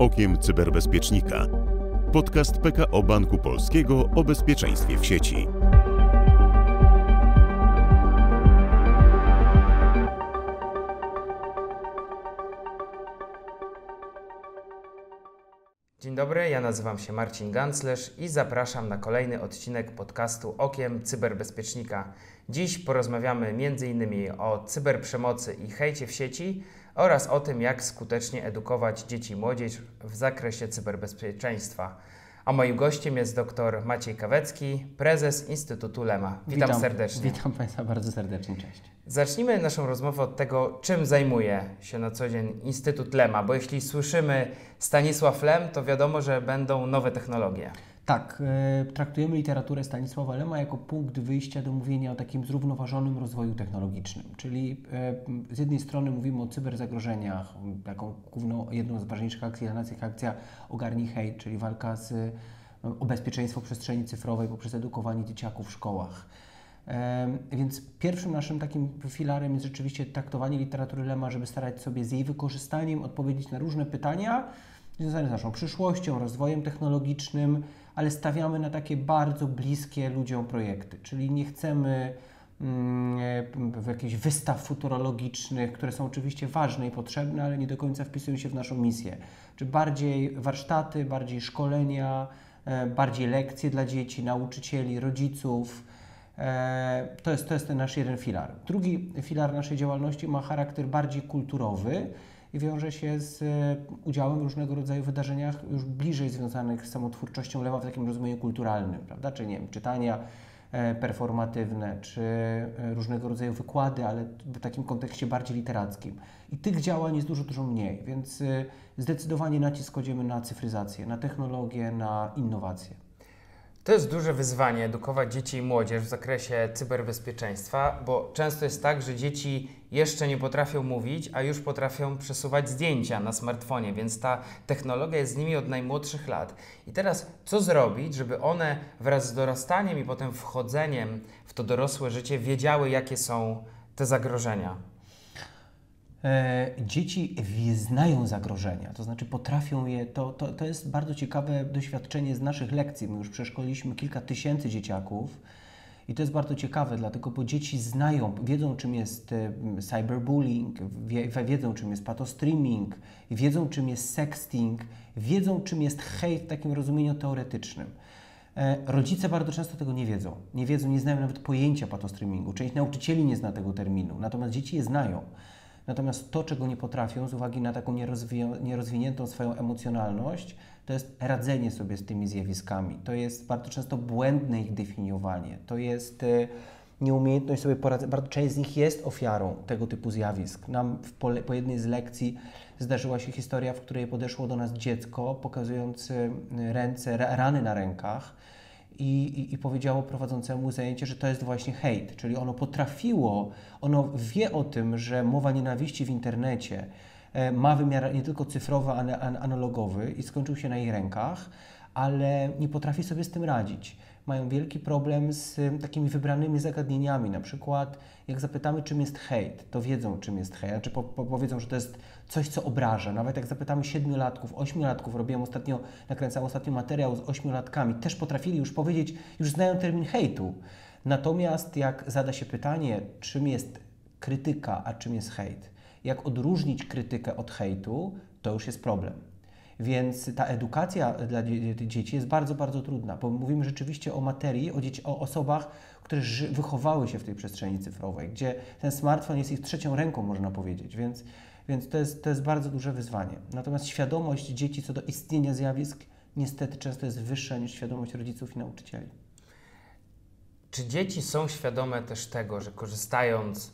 Okiem Cyberbezpiecznika. Podcast PKO Banku Polskiego o bezpieczeństwie w sieci. Dzień dobry, ja nazywam się Marcin Ganclerz i zapraszam na kolejny odcinek podcastu Okiem Cyberbezpiecznika. Dziś porozmawiamy m.in. o cyberprzemocy i hejcie w sieci oraz o tym, jak skutecznie edukować dzieci i młodzież w zakresie cyberbezpieczeństwa. A moim gościem jest dr Maciej Kawecki, prezes Instytutu Lema. Witam, Witam serdecznie. Witam Państwa bardzo serdecznie, cześć. Zacznijmy naszą rozmowę od tego, czym zajmuje się na co dzień Instytut Lema, bo jeśli słyszymy Stanisław Lem, to wiadomo, że będą nowe technologie. Tak, e, traktujemy literaturę Stanisława Lema jako punkt wyjścia do mówienia o takim zrównoważonym rozwoju technologicznym. Czyli e, z jednej strony mówimy o cyberzagrożeniach, taką główną, jedną z ważniejszych akcji dla nas jest akcja Ogarnij Hejt, czyli walka z, no, o bezpieczeństwo przestrzeni cyfrowej poprzez edukowanie dzieciaków w szkołach. E, Więc pierwszym naszym takim filarem jest rzeczywiście traktowanie literatury Lema, żeby starać sobie z jej wykorzystaniem odpowiedzieć na różne pytania związane z naszą przyszłością, rozwojem technologicznym, ale stawiamy na takie bardzo bliskie ludziom projekty, czyli nie chcemy mm, w jakichś wystaw futurologicznych, które są oczywiście ważne i potrzebne, ale nie do końca wpisują się w naszą misję. Czy bardziej warsztaty, bardziej szkolenia, e, bardziej lekcje dla dzieci, nauczycieli, rodziców. E, To jest, to jest ten nasz jeden filar. Drugi filar naszej działalności ma charakter bardziej kulturowy i wiąże się z e, udziałem w różnego rodzaju wydarzeniach już bliżej związanych z samotwórczością twórczością lewa w takim rozumieniu kulturalnym, prawda? Czy nie wiem, czytania e, performatywne, czy e, różnego rodzaju wykłady, ale w takim kontekście bardziej literackim. I tych działań jest dużo, dużo mniej, więc zdecydowanie nacisk kładziemy na cyfryzację, na technologię, na innowacje. To jest duże wyzwanie edukować dzieci i młodzież w zakresie cyberbezpieczeństwa, bo często jest tak, że dzieci jeszcze nie potrafią mówić, a już potrafią przesuwać zdjęcia na smartfonie, więc ta technologia jest z nimi od najmłodszych lat. I teraz co zrobić, żeby one wraz z dorastaniem i potem wchodzeniem w to dorosłe życie wiedziały, jakie są te zagrożenia? E, Dzieci znają zagrożenia, to znaczy potrafią je. To, to, to jest bardzo ciekawe doświadczenie z naszych lekcji. My już przeszkoliliśmy kilka tysięcy dzieciaków i to jest bardzo ciekawe, dlatego bo dzieci znają, wiedzą czym jest e, cyberbullying, wie, wiedzą czym jest patostreaming, wiedzą czym jest sexting, wiedzą czym jest hejt w takim rozumieniu teoretycznym. E, Rodzice bardzo często tego nie wiedzą. Nie wiedzą, nie znają nawet pojęcia patostreamingu. Część nauczycieli nie zna tego terminu, natomiast dzieci je znają. Natomiast to, czego nie potrafią z uwagi na taką nierozwiję- nierozwiniętą swoją emocjonalność, to jest radzenie sobie z tymi zjawiskami. To jest bardzo często błędne ich definiowanie. To jest e, nieumiejętność sobie poradzenia. Bardzo część z nich jest ofiarą tego typu zjawisk. Nam pole, po jednej z lekcji zdarzyła się historia, w której podeszło do nas dziecko, pokazując e, ręce, ra- rany na rękach i, i, i powiedziało prowadzącemu zajęcie, że to jest właśnie hejt, czyli ono potrafiło, ono wie o tym, że mowa nienawiści w internecie e, ma wymiar nie tylko cyfrowy, ale an- analogowy i skończył się na jej rękach, ale nie potrafi sobie z tym radzić. Mają wielki problem z takimi wybranymi zagadnieniami, na przykład jak zapytamy, czym jest hejt, to wiedzą, czym jest hejt, znaczy po, po, powiedzą, że to jest coś, co obraża. Nawet jak zapytamy siedmiolatków, ośmiolatków, robiłem ostatnio, nakręcałem ostatnio materiał z ośmiolatkami, też potrafili już powiedzieć, już znają termin hejtu. Natomiast jak zada się pytanie, czym jest krytyka, a czym jest hejt, jak odróżnić krytykę od hejtu, to już jest problem. Więc ta edukacja dla dzie- dzie- dzieci jest bardzo, bardzo trudna, bo mówimy rzeczywiście o materii, o, dzieci, o osobach, które wychowały się w tej przestrzeni cyfrowej, gdzie ten smartfon jest ich trzecią ręką, można powiedzieć, więc, więc to, jest, to jest bardzo duże wyzwanie. Natomiast świadomość dzieci co do istnienia zjawisk niestety często jest wyższa niż świadomość rodziców i nauczycieli. Czy dzieci są świadome też tego, że korzystając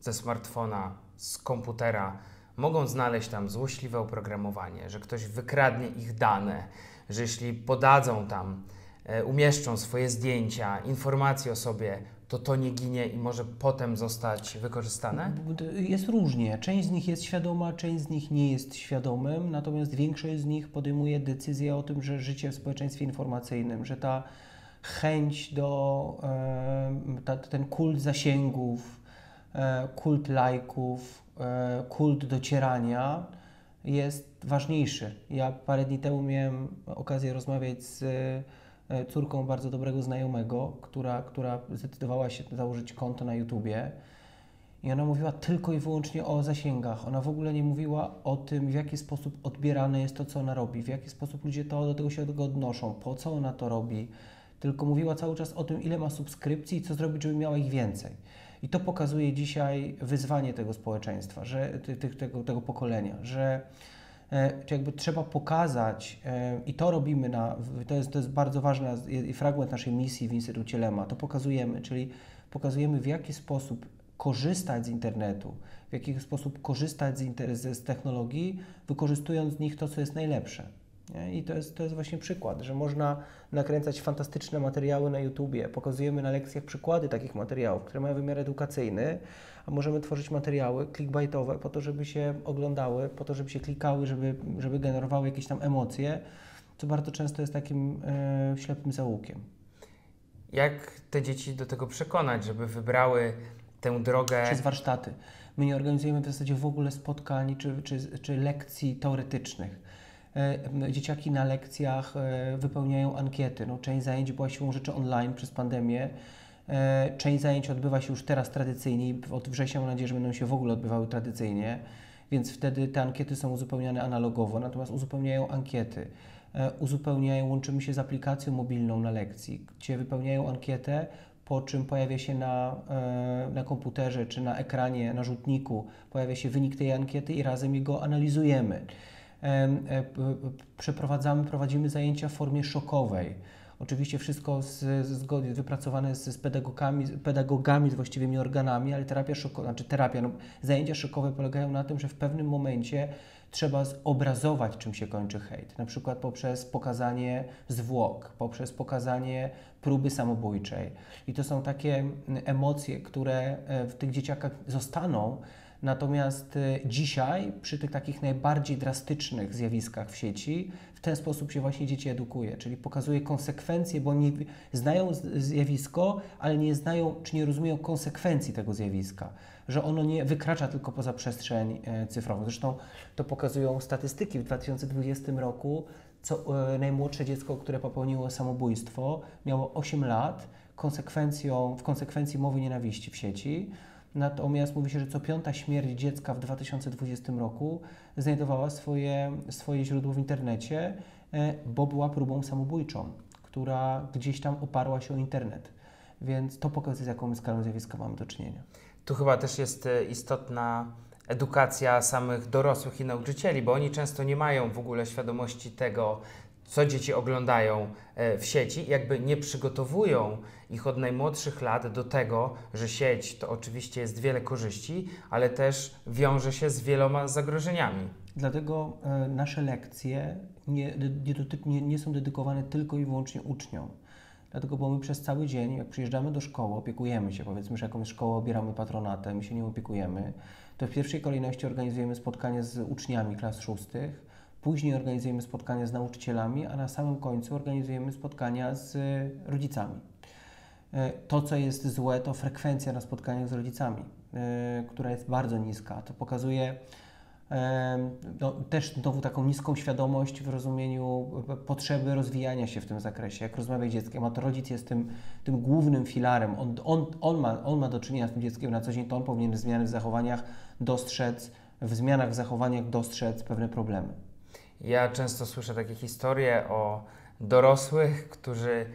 ze smartfona, z komputera, mogą znaleźć tam złośliwe oprogramowanie, że ktoś wykradnie ich dane, że jeśli podadzą tam, e, umieszczą swoje zdjęcia, informacje o sobie, to to nie ginie i może potem zostać wykorzystane? Jest różnie. Część z nich jest świadoma, część z nich nie jest świadomym, natomiast większość z nich podejmuje decyzję o tym, że życie w społeczeństwie informacyjnym, że ta chęć do, e, ta, ten kult zasięgów, e, kult lajków, kult docierania jest ważniejszy. Ja parę dni temu miałem okazję rozmawiać z e, córką bardzo dobrego znajomego, która, która zdecydowała się założyć konto na YouTubie. I ona mówiła tylko i wyłącznie o zasięgach. Ona w ogóle nie mówiła o tym, w jaki sposób odbierane jest to, co ona robi, w jaki sposób ludzie to, do tego się odnoszą, po co ona to robi. Tylko mówiła cały czas o tym, ile ma subskrypcji i co zrobić, żeby miała ich więcej. I to pokazuje dzisiaj wyzwanie tego społeczeństwa, że, tego, tego pokolenia, że e, jakby trzeba pokazać, e, i to robimy, na, to, jest, to jest bardzo ważny fragment naszej misji w Instytucie Lema, to pokazujemy, czyli pokazujemy w jaki sposób korzystać z internetu, w jaki sposób korzystać z, z technologii, wykorzystując z nich to, co jest najlepsze. Nie? I to jest, to jest właśnie przykład, że można nakręcać fantastyczne materiały na YouTubie. Pokazujemy na lekcjach przykłady takich materiałów, które mają wymiar edukacyjny, a możemy tworzyć materiały clickbaitowe po to, żeby się oglądały, po to, żeby się klikały, żeby, żeby generowały jakieś tam emocje, co bardzo często jest takim e, ślepym zaułkiem. Jak te dzieci do tego przekonać, żeby wybrały tę drogę? Przez warsztaty. My nie organizujemy w zasadzie w ogóle spotkań czy, czy, czy lekcji teoretycznych dzieciaki na lekcjach e, wypełniają ankiety. No, część zajęć była siłą rzeczy online przez pandemię. E, część zajęć odbywa się już teraz tradycyjnie i od września mam nadzieję, że będą się w ogóle odbywały tradycyjnie, więc wtedy te ankiety są uzupełniane analogowo, natomiast uzupełniają ankiety. Uzupełniają, łączymy się z aplikacją mobilną na lekcji, gdzie wypełniają ankietę, po czym pojawia się na, na komputerze czy na ekranie, na rzutniku, pojawia się wynik tej ankiety i razem jego analizujemy. E, przeprowadzamy, prowadzimy zajęcia w formie szokowej. Oczywiście wszystko z, z, wypracowane z, z pedagogami, pedagogami, z właściwymi organami, ale terapia szokowa, znaczy terapia, no, zajęcia szokowe polegają na tym, że w pewnym momencie trzeba zobrazować, czym się kończy hejt. Na przykład poprzez pokazanie zwłok, poprzez pokazanie próby samobójczej. I to są takie emocje, które e, w tych dzieciakach zostaną, Natomiast y, dzisiaj, przy tych takich najbardziej drastycznych zjawiskach w sieci, w ten sposób się właśnie dzieci edukuje, czyli pokazuje konsekwencje, bo nie znają zjawisko, ale nie znają czy nie rozumieją konsekwencji tego zjawiska, że ono nie wykracza tylko poza przestrzeń e, cyfrową. Zresztą to pokazują statystyki w 2020 roku. Co, e, najmłodsze dziecko, które popełniło samobójstwo, miało 8 lat, konsekwencją, w konsekwencji mowy nienawiści w sieci. Natomiast mówi się, że co piąta śmierć dziecka w 2020 roku znajdowała swoje, swoje źródło w internecie, e, bo była próbą samobójczą, która gdzieś tam oparła się o internet. Więc to pokazuje, z jaką skalą zjawiska mamy do czynienia. Tu chyba też jest e, istotna edukacja samych dorosłych i nauczycieli, bo oni często nie mają w ogóle świadomości tego, co dzieci oglądają e, w sieci, jakby nie przygotowują ich od najmłodszych lat do tego, że sieć to oczywiście jest wiele korzyści, ale też wiąże się z wieloma zagrożeniami. Dlatego e, nasze lekcje nie, nie, nie, są dedykowane tylko i wyłącznie uczniom. Dlatego, bo my przez cały dzień, jak przyjeżdżamy do szkoły, opiekujemy się, powiedzmy, że jakąś szkołę obieramy patronatem, my się nie opiekujemy, to w pierwszej kolejności organizujemy spotkanie z uczniami klas szóstych, Później organizujemy spotkania z nauczycielami, a na samym końcu organizujemy spotkania z rodzicami. E, to, co jest złe, to frekwencja na spotkaniach z rodzicami, e, która jest bardzo niska. To pokazuje e, no, też znowu taką niską świadomość w rozumieniu potrzeby rozwijania się w tym zakresie. Jak rozmawiać z dzieckiem, a to rodzic jest tym, tym głównym filarem. On, on, on, ma, on ma do czynienia z tym dzieckiem na co dzień, to on powinien zmiany w zachowaniach dostrzec, w zmianach w zachowaniach dostrzec pewne problemy. Ja często słyszę takie historie o dorosłych, którzy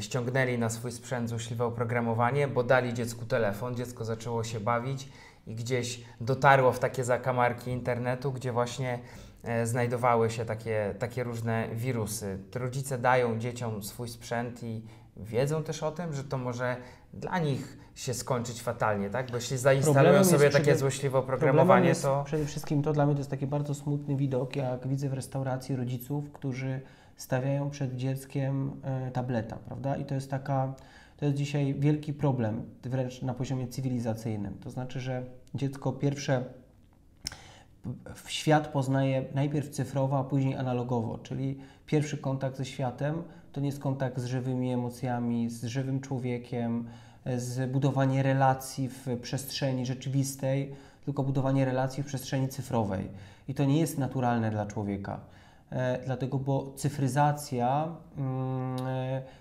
ściągnęli na swój sprzęt złośliwe oprogramowanie, bo dali dziecku telefon, dziecko zaczęło się bawić i gdzieś dotarło w takie zakamarki internetu, gdzie właśnie e, znajdowały się takie, takie różne wirusy. Rodzice dają dzieciom swój sprzęt i wiedzą też o tym, że to może dla nich się skończyć fatalnie, tak? Bo jeśli zainstalują sobie takie przede... złośliwe oprogramowanie, jest, to... Przede wszystkim to dla mnie to jest taki bardzo smutny widok, jak widzę w restauracji rodziców, którzy stawiają przed dzieckiem e, tableta, prawda? I to jest taka, to jest dzisiaj wielki problem, wręcz na poziomie cywilizacyjnym. To znaczy, że dziecko pierwsze w świat poznaje najpierw cyfrowo, a później analogowo, czyli pierwszy kontakt ze światem to nie jest kontakt z żywymi emocjami, z żywym człowiekiem, z budowanie relacji w przestrzeni rzeczywistej, tylko budowanie relacji w przestrzeni cyfrowej. I to nie jest naturalne dla człowieka. E, dlatego, bo cyfryzacja mm,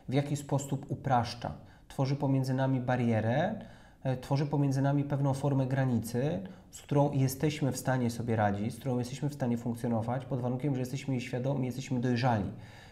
w jakiś sposób upraszcza, tworzy pomiędzy nami barierę, e, tworzy pomiędzy nami pewną formę granicy, z którą jesteśmy w stanie sobie radzić, z którą jesteśmy w stanie funkcjonować, pod warunkiem, że jesteśmy świadomi, jesteśmy dojrzali.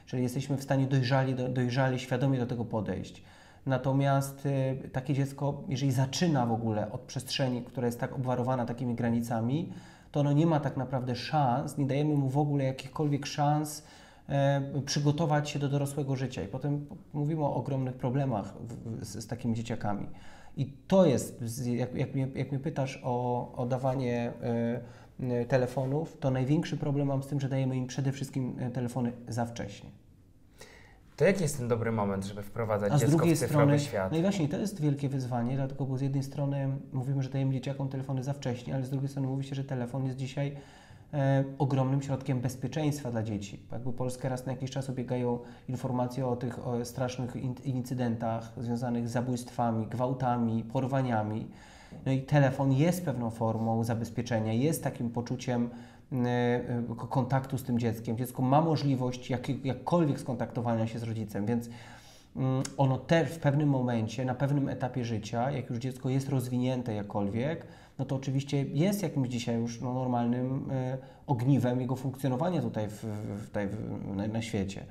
Czyli jesteśmy w stanie dojrzali, dojrzali świadomie do tego podejść. Natomiast y, takie dziecko, jeżeli zaczyna w ogóle od przestrzeni, która jest tak obwarowana takimi granicami, to ono nie ma tak naprawdę szans, nie dajemy mu w ogóle jakichkolwiek szans e, przygotować się do dorosłego życia. I potem mówimy o ogromnych problemach z, z, takimi dzieciakami. I to jest, jak, jak, mnie, jak mnie pytasz o, o dawanie e, telefonów, to największy problem mam z tym, że dajemy im przede wszystkim e, telefony za wcześnie. To jaki jest ten dobry moment, żeby wprowadzać A dziecko w cyfrowy strony, świat? No i właśnie to jest wielkie wyzwanie, dlatego bo z jednej strony mówimy, że dajemy dzieciakom telefony za wcześnie, ale z drugiej strony mówi się, że telefon jest dzisiaj e, ogromnym środkiem bezpieczeństwa dla dzieci. Jakby Polskę raz na jakiś czas obiegają informacje o tych o strasznych incydentach związanych z zabójstwami, gwałtami, porwaniami. No i telefon jest pewną formą zabezpieczenia, jest takim poczuciem kontaktu z tym dzieckiem. Dziecko ma możliwość jak, jakkolwiek skontaktowania się z rodzicem, więc mm, ono też w pewnym momencie, na pewnym etapie życia, jak już dziecko jest rozwinięte jakkolwiek, no to oczywiście jest jakimś dzisiaj już no, normalnym e, ogniwem jego funkcjonowania tutaj, w, w, tutaj w, na, na, świecie.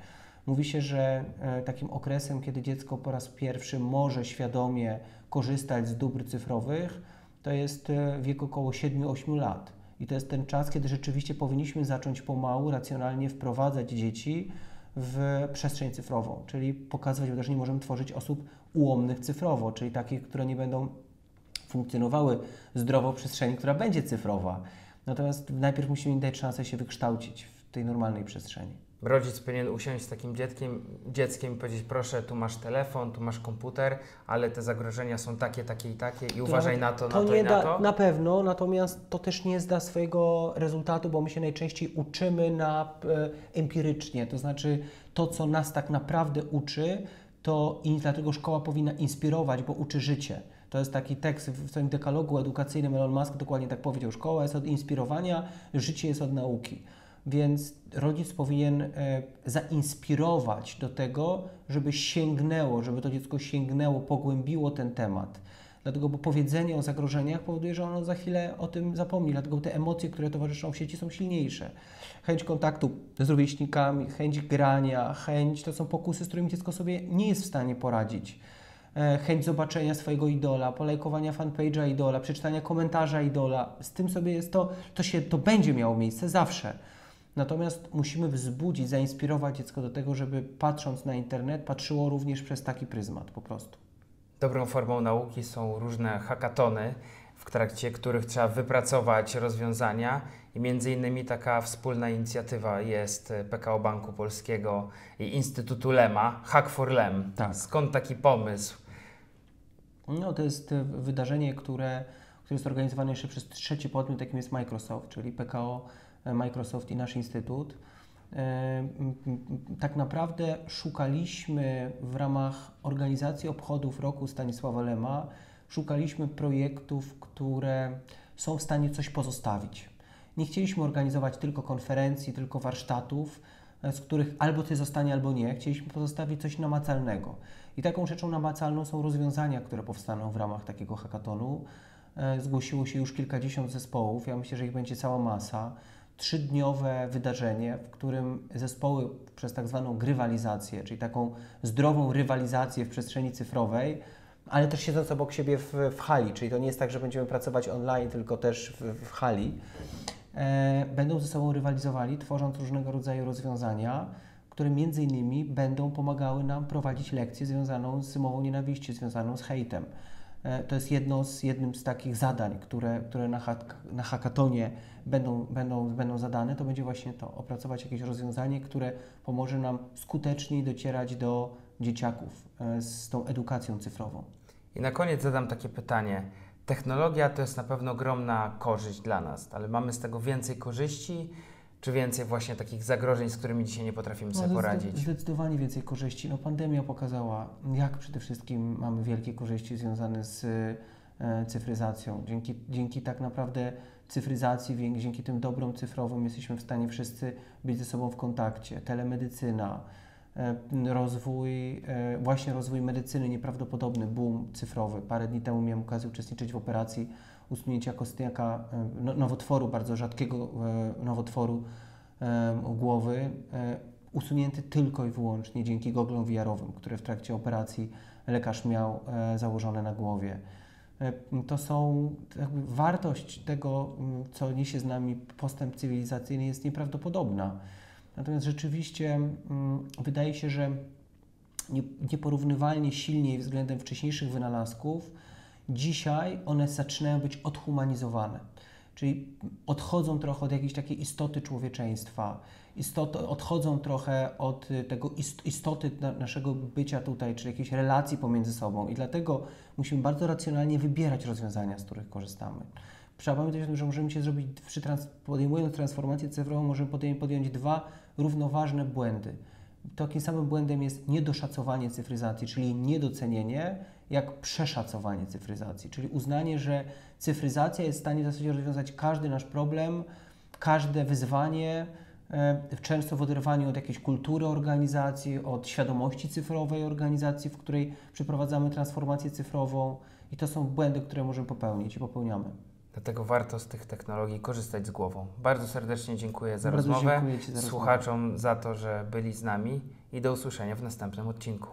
Mówi się, że e, takim okresem, kiedy dziecko po raz pierwszy może świadomie korzystać z dóbr cyfrowych, to jest wiek około 7-8 lat. I to jest ten czas, kiedy rzeczywiście powinniśmy zacząć pomału, racjonalnie wprowadzać dzieci w przestrzeń cyfrową, czyli pokazywać, że nie możemy tworzyć osób ułomnych cyfrowo, czyli takich, które nie będą funkcjonowały zdrowo w przestrzeni, która będzie cyfrowa. Natomiast najpierw musimy im dać szansę się wykształcić w tej normalnej przestrzeni rodzic powinien usiąść z takim dzieckiem, dzieckiem i powiedzieć, proszę, tu masz telefon, tu masz komputer, ale te zagrożenia są takie, takie i takie i uważaj na to, to na to nie i na da, to. Na pewno, natomiast to też nie zda swojego rezultatu, bo my się najczęściej uczymy na, e, empirycznie, to znaczy to, co nas tak naprawdę uczy, to i dlatego szkoła powinna inspirować, bo uczy życie. To jest taki tekst w swoim dekalogu edukacyjnym Elon Musk dokładnie tak powiedział. Szkoła jest od inspirowania, życie jest od nauki. Więc rodzic powinien e, zainspirować do tego, żeby sięgnęło, żeby to dziecko sięgnęło, pogłębiło ten temat. Dlatego, bo powiedzenie o zagrożeniach powoduje, że ono za chwilę o tym zapomni. Dlatego te emocje, które towarzyszą w sieci są silniejsze. Chęć kontaktu z rówieśnikami, chęć grania, chęć to są pokusy, z którymi dziecko sobie nie jest w stanie poradzić. E, chęć zobaczenia swojego idola, polajkowania fanpage'a idola, przeczytania komentarza idola. Z tym sobie jest to, to się, to będzie miało miejsce zawsze. Natomiast musimy wzbudzić, zainspirować dziecko do tego, żeby patrząc na internet, patrzyło również przez taki pryzmat po prostu. Dobrą formą nauki są różne hackatony, w trakcie których trzeba wypracować rozwiązania i między innymi taka wspólna inicjatywa jest PKO Banku Polskiego i Instytutu Lema, Hack for Lem. Tak. Skąd taki pomysł? No, to jest wydarzenie, które, które jest organizowane jeszcze przez trzeci podmiot, jakim jest Microsoft, czyli PKO Microsoft i nasz instytut. E, tak naprawdę szukaliśmy w ramach organizacji obchodów roku Stanisława Lema, szukaliśmy projektów, które są w stanie coś pozostawić. Nie chcieliśmy organizować tylko konferencji, tylko warsztatów, e, z których albo ty zostanie, albo nie. Chcieliśmy pozostawić coś namacalnego. I taką rzeczą namacalną są rozwiązania, które powstaną w ramach takiego hackathonu. E, zgłosiło się już kilkadziesiąt zespołów, ja myślę, że ich będzie cała masa trzydniowe wydarzenie, w którym zespoły przez tak zwaną grywalizację, czyli taką zdrową rywalizację w przestrzeni cyfrowej, ale też siedząc obok siebie w, w hali, czyli to nie jest tak, że będziemy pracować online, tylko też w, w hali, e, będą ze sobą rywalizowali, tworząc różnego rodzaju rozwiązania, które między innymi będą pomagały nam prowadzić lekcję związaną z mową nienawiści, związaną z hejtem. E, to jest jedno z, jednym z takich zadań, które, które na, hak, na hackatonie będą, będą, będą zadane. To będzie właśnie to, opracować jakieś rozwiązanie, które pomoże nam skuteczniej docierać do dzieciaków e, z tą edukacją cyfrową. I na koniec zadam takie pytanie. Technologia to jest na pewno ogromna korzyść dla nas, ale mamy z tego więcej korzyści, czy więcej właśnie takich zagrożeń, z którymi dzisiaj nie potrafimy sobie no, poradzić? Zdecydowanie więcej korzyści. No, pandemia pokazała, jak przede wszystkim mamy wielkie korzyści związane z e, cyfryzacją. Dzięki, dzięki tak naprawdę cyfryzacji, dzięki tym dobrom cyfrowym jesteśmy w stanie wszyscy być ze sobą w kontakcie. Telemedycyna, e, rozwój, e, właśnie rozwój medycyny, nieprawdopodobny boom cyfrowy. Parę dni temu miałem okazję uczestniczyć w operacji usunięcia kostniaka, e, no- nowotworu, bardzo rzadkiego e, nowotworu e, głowy, usunięty tylko i wyłącznie dzięki goglom VR-owym, które w trakcie operacji lekarz miał założone na głowie. To są, wartość tego, co niesie z nami postęp cywilizacyjny jest nieprawdopodobna. Natomiast rzeczywiście wydaje się, że nie- nieporównywalnie silniej względem wcześniejszych wynalazków, dzisiaj one zaczynają być odhumanizowane. Czyli odchodzą trochę od jakiejś takiej istoty człowieczeństwa, istoty, odchodzą trochę od tego ist- istoty na, naszego bycia tutaj, czy jakiejś relacji pomiędzy sobą. I dlatego musimy bardzo racjonalnie wybierać rozwiązania, z których korzystamy. Trzeba pamiętać o tym, że możemy się zrobić, przy trans, podejmując transformację cyfrową, możemy podjąć dwa równoważne błędy. Takim samym błędem jest niedoszacowanie cyfryzacji, czyli niedocenienie, jak przeszacowanie cyfryzacji, czyli uznanie, że cyfryzacja jest w stanie w zasadzie rozwiązać każdy nasz problem, każde wyzwanie, e, często w oderwaniu od jakiejś kultury organizacji, od świadomości cyfrowej organizacji, w której przeprowadzamy transformację cyfrową i to są błędy, które możemy popełnić i popełniamy. Dlatego warto z tych technologii korzystać z głową. Bardzo serdecznie dziękuję za Bardzo rozmowę. dziękuję Ci za rozmowę. Słuchaczom za to, że byli z nami i do usłyszenia w następnym odcinku.